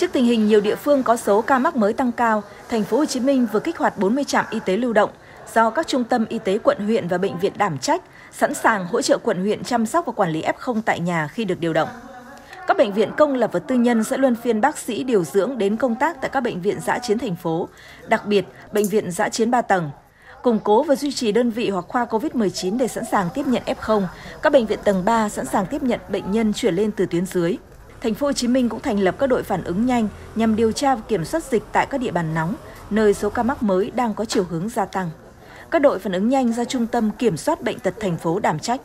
Trước tình hình nhiều địa phương có số ca mắc mới tăng cao, thành phố Hồ Chí Minh vừa kích hoạt 40 trạm y tế lưu động do các trung tâm y tế quận huyện và bệnh viện đảm trách, sẵn sàng hỗ trợ quận huyện chăm sóc và quản lý F0 tại nhà khi được điều động. Các bệnh viện công lập và tư nhân sẽ luân phiên bác sĩ điều dưỡng đến công tác tại các bệnh viện giã chiến thành phố, đặc biệt bệnh viện giã chiến 3 tầng. Củng cố và duy trì đơn vị hoặc khoa COVID-19 để sẵn sàng tiếp nhận F0, các bệnh viện tầng 3 sẵn sàng tiếp nhận bệnh nhân chuyển lên từ tuyến dưới. Thành phố Hồ Chí Minh cũng thành lập các đội phản ứng nhanh nhằm điều tra và kiểm soát dịch tại các địa bàn nóng, nơi số ca mắc mới đang có chiều hướng gia tăng. Các đội phản ứng nhanh do Trung tâm Kiểm soát Bệnh tật thành phố đảm trách